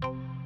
Bye.